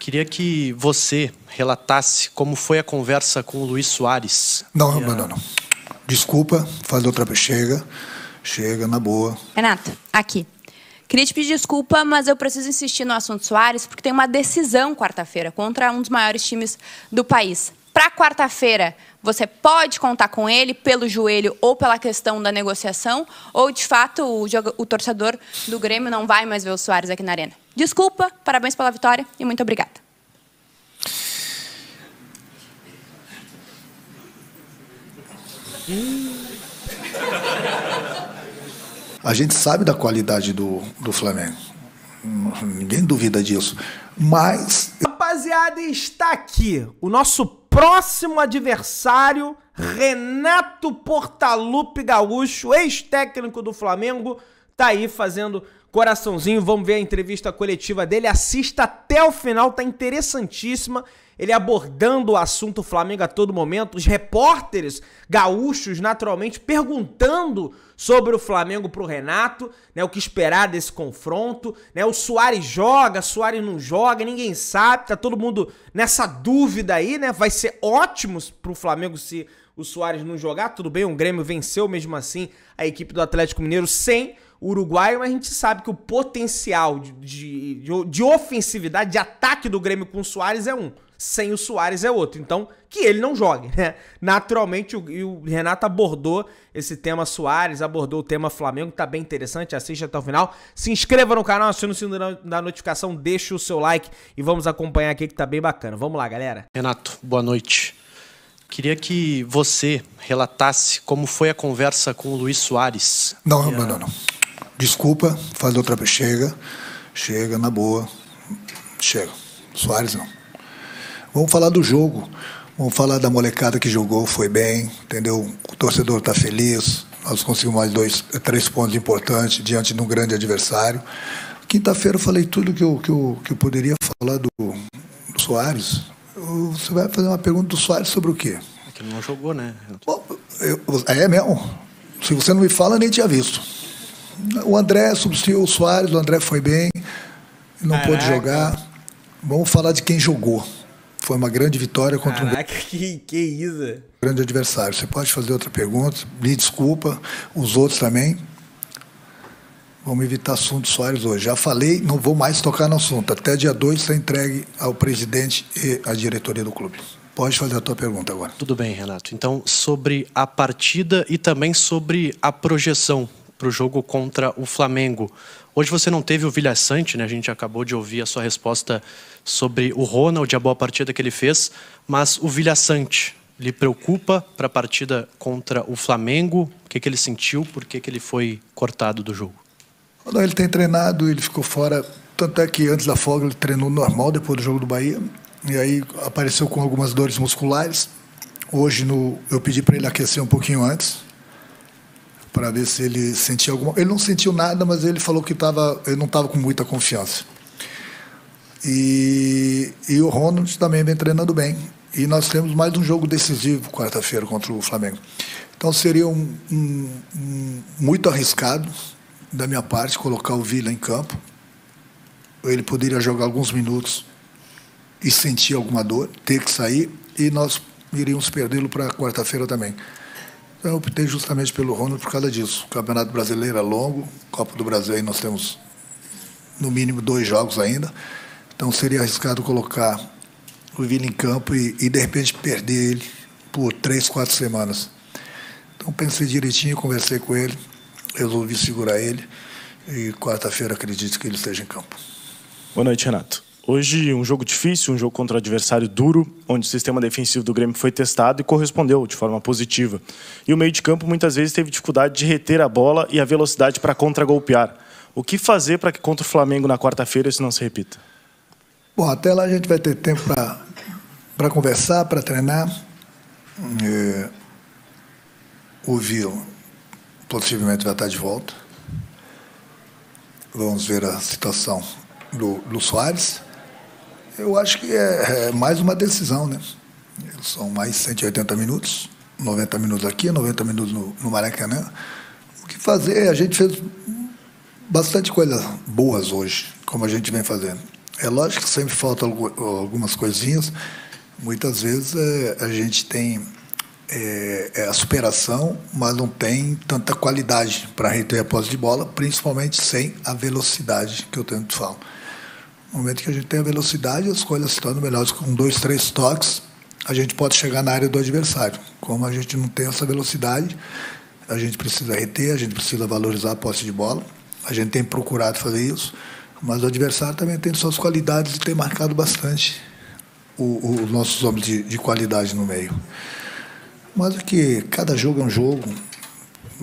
Queria que você relatasse como foi a conversa com o Luiz Soares. Não, não, não, não. Desculpa, faz outra vez. Chega, chega, na boa. Renato, aqui. Queria te pedir desculpa, mas eu preciso insistir no assunto Soares, porque tem uma decisão quarta-feira contra um dos maiores times do país. Para quarta-feira, você pode contar com ele pelo joelho ou pela questão da negociação, ou de fato o, o torcedor do Grêmio não vai mais ver o Soares aqui na Arena. Desculpa, parabéns pela vitória e muito obrigada. A gente sabe da qualidade do, do Flamengo. Ninguém duvida disso. Mas. Rapaziada, está aqui o nosso próximo adversário, Renato Portaluppi Gaúcho, ex-técnico do Flamengo, tá aí fazendo coraçãozinho. Vamos ver a entrevista coletiva dele. Assista até o final, tá interessantíssima. Ele abordando o assunto Flamengo a todo momento, os repórteres gaúchos naturalmente perguntando sobre o Flamengo pro Renato, né, o que esperar desse confronto, né? O Soares joga, Soares não joga, ninguém sabe, tá todo mundo nessa dúvida aí, né? Vai ser ótimo pro Flamengo se o Soares não jogar, tudo bem, o Grêmio venceu mesmo assim a equipe do Atlético Mineiro sem uruguaio, mas a gente sabe que o potencial de, de, de, ofensividade, de ataque do Grêmio com o Soares é um. Sem o Soares é outro. Então, que ele não jogue, né? Naturalmente, o, o Renato abordou esse tema Soares, abordou o tema Flamengo, tá bem interessante. Assiste até o final. Se inscreva no canal, acione o sino da notificação, deixe o seu like e vamos acompanhar aqui que tá bem bacana. Vamos lá, galera. Renato, boa noite. Queria que você relatasse como foi a conversa com o Luiz Soares. Não, não, não, não. Desculpa, faz outra vez. Chega, chega, na boa. Chega. Soares não. Vamos falar do jogo. Vamos falar da molecada que jogou, foi bem, entendeu? O torcedor está feliz. Nós conseguimos mais dois, três pontos importantes diante de um grande adversário. Quinta-feira eu falei tudo que eu, que eu, que eu poderia falar do, do Soares. Você vai fazer uma pergunta do Soares sobre o quê? É que ele não jogou, né? Bom, eu, é mesmo? Se você não me fala, nem tinha visto. O André substituiu o Soares, o André foi bem, não Caraca. pôde jogar. Vamos falar de quem jogou. Foi uma grande vitória contra Caraca, um que, que isso. grande adversário. Você pode fazer outra pergunta, me desculpa, os outros também. Vamos evitar assunto Soares hoje. Já falei, não vou mais tocar no assunto. Até dia 2 está entregue ao presidente e à diretoria do clube. Pode fazer a tua pergunta agora. Tudo bem, Renato. Então, sobre a partida e também sobre a projeção para o jogo contra o Flamengo. Hoje você não teve o Vilha Sante, né? A gente acabou de ouvir a sua resposta sobre o Ronald, a boa partida que ele fez, mas o Vilha Sante lhe preocupa para a partida contra o Flamengo? O que, que ele sentiu? Por que, que ele foi cortado do jogo? Ele tem treinado, ele ficou fora. Tanto é que antes da folga ele treinou normal depois do jogo do Bahia. E aí apareceu com algumas dores musculares. Hoje no, eu pedi para ele aquecer um pouquinho antes para ver se ele sentia alguma. Ele não sentiu nada, mas ele falou que tava, ele não estava com muita confiança. E, e o Ronald também vem treinando bem. E nós temos mais um jogo decisivo quarta-feira contra o Flamengo. Então seria um, um, um, muito arriscado da minha parte colocar o Vila em campo. Ele poderia jogar alguns minutos e sentir alguma dor, ter que sair, e nós iríamos perdê-lo para quarta-feira também. Eu optei justamente pelo Ronald por causa disso. O Campeonato Brasileiro é longo, Copa do Brasil aí nós temos no mínimo dois jogos ainda. Então seria arriscado colocar o Vila em campo e, e de repente perder ele por três, quatro semanas. Então pensei direitinho, conversei com ele, resolvi segurar ele e quarta-feira acredito que ele esteja em campo. Boa noite, Renato. Hoje, um jogo difícil, um jogo contra adversário duro, onde o sistema defensivo do Grêmio foi testado e correspondeu de forma positiva. E o meio de campo muitas vezes teve dificuldade de reter a bola e a velocidade para contra-golpear. O que fazer para que contra o Flamengo na quarta-feira isso não se repita? Bom, até lá a gente vai ter tempo para conversar, para treinar. É, o Vil possivelmente vai estar de volta. Vamos ver a situação do, do Soares. Eu acho que é, é mais uma decisão, né? São mais 180 minutos, 90 minutos aqui, 90 minutos no, no Maracanã. O que fazer? A gente fez bastante coisas boas hoje, como a gente vem fazendo. É lógico que sempre faltam algumas coisinhas. Muitas vezes é, a gente tem é, é, a superação, mas não tem tanta qualidade para reter a posse de bola, principalmente sem a velocidade que eu tanto falo. No momento que a gente tem a velocidade, as coisas se tornam melhores. Com dois, três toques, a gente pode chegar na área do adversário. Como a gente não tem essa velocidade, a gente precisa reter, a gente precisa valorizar a posse de bola. A gente tem procurado fazer isso, mas o adversário também tem suas qualidades e tem marcado bastante os nossos homens de, de qualidade no meio. Mas é que cada jogo é um jogo.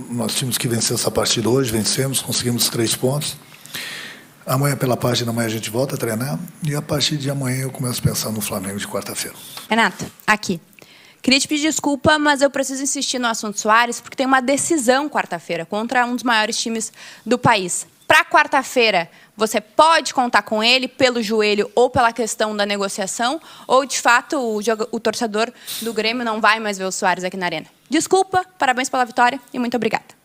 Nós tínhamos que vencer essa partida hoje, vencemos, conseguimos os três pontos. Amanhã, pela parte da manhã, a gente volta a treinar. E a partir de amanhã eu começo a pensar no Flamengo de quarta-feira. Renato, aqui. Queria te pedir desculpa, mas eu preciso insistir no assunto Soares, porque tem uma decisão quarta-feira contra um dos maiores times do país. Para quarta-feira, você pode contar com ele pelo joelho ou pela questão da negociação, ou de fato o, o torcedor do Grêmio não vai mais ver o Soares aqui na Arena. Desculpa, parabéns pela vitória e muito obrigada.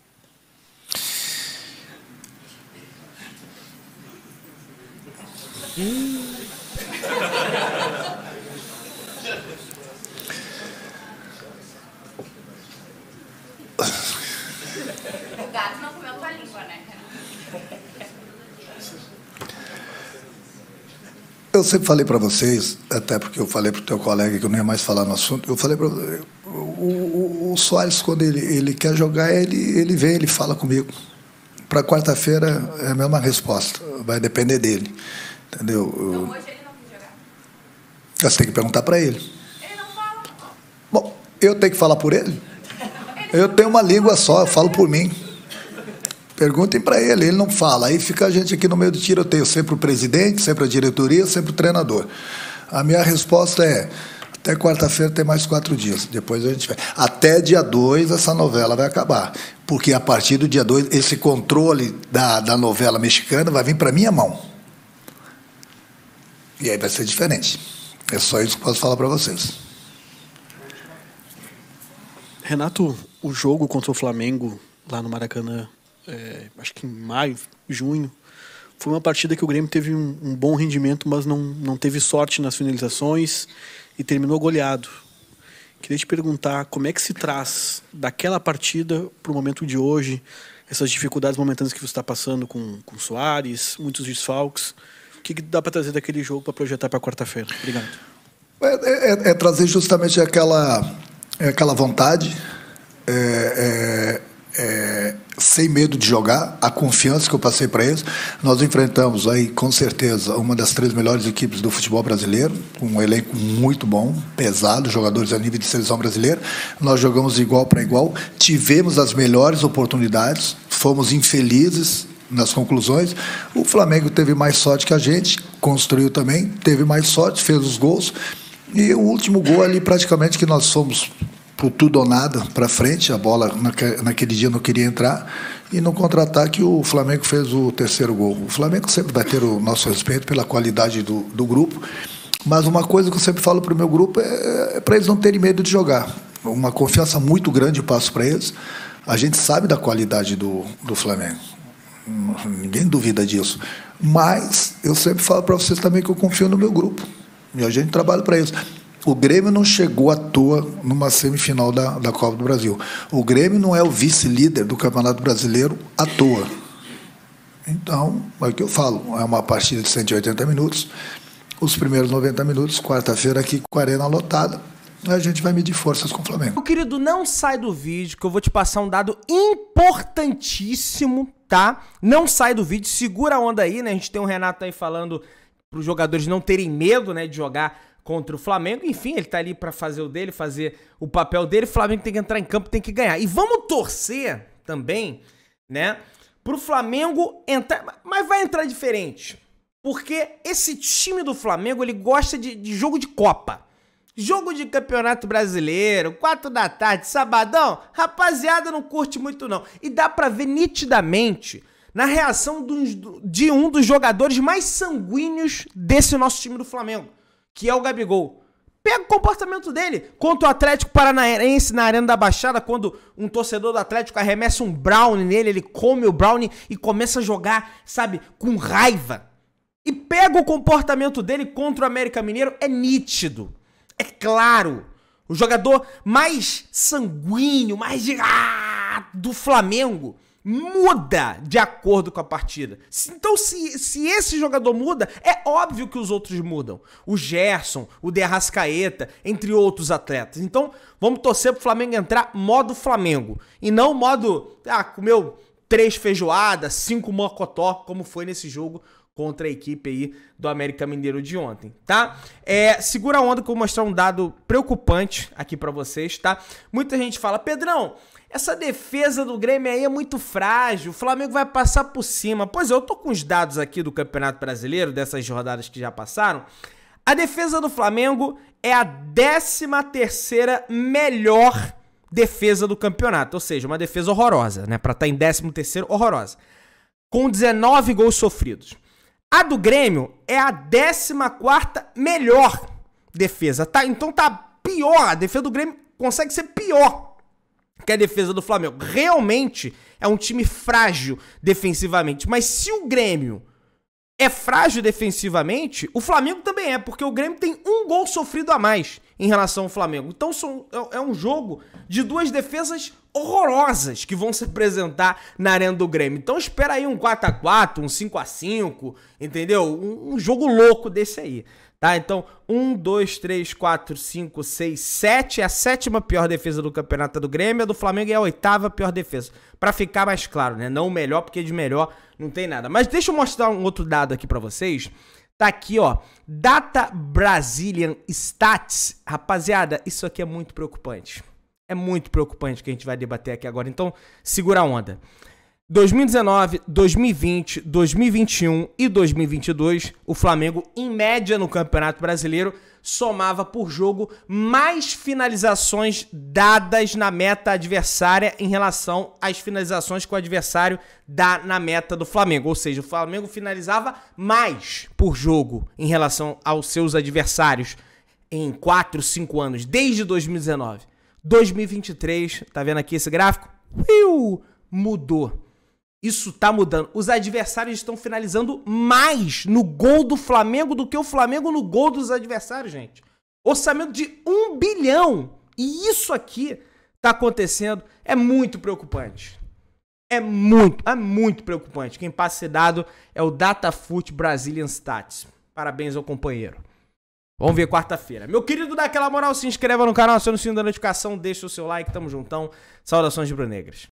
O gato não comeu tua língua, né? Eu sempre falei para vocês, até porque eu falei para o teu colega que eu não ia mais falar no assunto, eu falei para o, o, o Soares, quando ele, ele quer jogar, ele, ele vem, ele fala comigo. Para quarta-feira é a mesma resposta, vai depender dele. Entendeu? Então, hoje ele não jogar? Você tem que perguntar para ele. Ele não fala. Bom, eu tenho que falar por ele? Eu tenho uma língua só, eu falo por mim. Perguntem para ele, ele não fala. Aí fica a gente aqui no meio do tiroteio, sempre o presidente, sempre a diretoria, sempre o treinador. A minha resposta é: até quarta-feira tem mais quatro dias. Depois a gente vai. Até dia 2 essa novela vai acabar. Porque a partir do dia 2, esse controle da, da novela mexicana vai vir para minha mão. E aí vai ser diferente. É só isso que posso falar para vocês. Renato, o jogo contra o Flamengo lá no Maracanã, é, acho que em maio, junho, foi uma partida que o Grêmio teve um, um, bom rendimento, mas não, não teve sorte nas finalizações e terminou goleado. Queria te perguntar como é que se traz daquela partida para o momento de hoje, essas dificuldades momentâneas que você está passando com, com Soares, muitos desfalques. O que, dá para trazer daquele jogo para projetar para quarta-feira? Obrigado. É, é, é, trazer justamente aquela, aquela vontade, é, é, é, sem medo de jogar, a confiança que eu passei para eles. Nós enfrentamos aí, com certeza, uma das três melhores equipes do futebol brasileiro, um elenco muito bom, pesado, jogadores a nível de seleção brasileira. Nós jogamos igual para igual, tivemos as melhores oportunidades, fomos infelizes nas conclusões. O Flamengo teve mais sorte que a gente, construiu também, teve mais sorte, fez os gols. E o último gol ali, praticamente, que nós fomos por tudo ou nada para frente, a bola naquele dia não queria entrar, e no contra-ataque o Flamengo fez o terceiro gol. O Flamengo sempre vai ter o nosso respeito pela qualidade do, do grupo, mas uma coisa que eu sempre falo para o meu grupo é, é para eles não terem medo de jogar. Uma confiança muito grande eu passo para eles. A gente sabe da qualidade do, do Flamengo. Ninguém duvida disso. Mas eu sempre falo para vocês também que eu confio no meu grupo. E a gente trabalha para isso. O Grêmio não chegou à toa numa semifinal da, da Copa do Brasil. O Grêmio não é o vice-líder do Campeonato Brasileiro à toa. Então, é o que eu falo, é uma partida de 180 minutos. Os primeiros 90 minutos, quarta-feira aqui com a arena lotada. A gente vai medir forças com o Flamengo. Meu querido, não sai do vídeo que eu vou te passar um dado importantíssimo, tá? Não sai do vídeo, segura a onda aí, né? A gente tem um Renato aí falando para os jogadores não terem medo, né, de jogar contra o Flamengo. Enfim, ele tá ali para fazer o dele, fazer o papel dele. O Flamengo tem que entrar em campo, tem que ganhar. E vamos torcer também, né, pro Flamengo entrar, mas vai entrar diferente. Porque esse time do Flamengo, ele gosta de, de jogo de Copa. Jogo de Campeonato Brasileiro, 4 da tarde, sabadão, rapaziada não curte muito não. E dá pra ver nitidamente na reação de um dos jogadores mais sanguíneos desse nosso time do Flamengo que é o Gabigol. Pega o comportamento dele contra o Atlético Paranaense na Arena da Baixada, quando um torcedor do Atlético arremessa um brownie nele, ele come o brownie e começa a jogar, sabe, com raiva. E pega o comportamento dele contra o América Mineiro, é nítido. É claro. O jogador mais sanguíneo, mais de, ah, do Flamengo muda de acordo com a partida. Então, se, se esse jogador muda, é óbvio que os outros mudam. O Gerson, o De Arrascaeta, entre outros atletas. Então, vamos torcer pro Flamengo entrar modo Flamengo. E não modo, ah, comeu três feijoadas, cinco mocotó, como foi nesse jogo contra a equipe aí do América Mineiro de ontem, tá? É, segura a onda que eu vou mostrar um dado preocupante aqui para vocês, tá? Muita gente fala, Pedrão, essa defesa do Grêmio aí é muito frágil, o Flamengo vai passar por cima. Pois é, eu tô com os dados aqui do Campeonato Brasileiro, dessas rodadas que já passaram. A defesa do Flamengo é a 13 terceira melhor defesa do campeonato, ou seja, uma defesa horrorosa, né? Para estar tá em 13 terceiro, horrorosa. Com 19 gols sofridos. A do Grêmio é a 14 melhor defesa, tá? Então tá pior, a defesa do Grêmio consegue ser pior que a defesa do Flamengo. Realmente é um time frágil defensivamente. Mas se o Grêmio é frágil defensivamente, o Flamengo também é, porque o Grêmio tem um gol sofrido a mais em relação ao Flamengo. Então é, é um jogo de duas defesas horrorosas que vão se apresentar na arena do Grêmio. Então espera aí um 4 a 4 um 5 a 5 entendeu? Um, um jogo louco desse aí. Tá? Então, 1, 2, 3, 4, 5, 6, 7 é a sétima pior defesa do campeonato do Grêmio, a do Flamengo é a oitava pior defesa. Para ficar mais claro, né? Não o melhor, porque de melhor não tem nada. Mas deixa eu mostrar um outro dado aqui para vocês. Tá aqui, ó. Data Brazilian Stats. Rapaziada, isso aqui é muito preocupante. É muito preocupante que a gente vai debater aqui agora. Então, segura a onda. 2019, 2020, 2021 e 2022, o Flamengo, em média no Campeonato Brasileiro, somava por jogo mais finalizações dadas na meta adversária em relação às finalizações que o adversário dá na meta do Flamengo. Ou seja, o Flamengo finalizava mais por jogo em relação aos seus adversários em 4, 5 anos, desde 2019. 2023, tá vendo aqui esse gráfico? Uiu, mudou. Isso tá mudando. Os adversários estão finalizando mais no gol do Flamengo do que o Flamengo no gol dos adversários, gente. Orçamento de um bilhão. E isso aqui tá acontecendo. É muito preocupante. É muito, é muito preocupante. Quem passa esse dado é o Datafoot Brazilian Stats. Parabéns ao companheiro. Vamos ver quarta-feira. Meu querido, dá aquela moral, se inscreva no canal, aciona o sininho da notificação, deixa o seu like, tamo juntão. Saudações de Brunegras.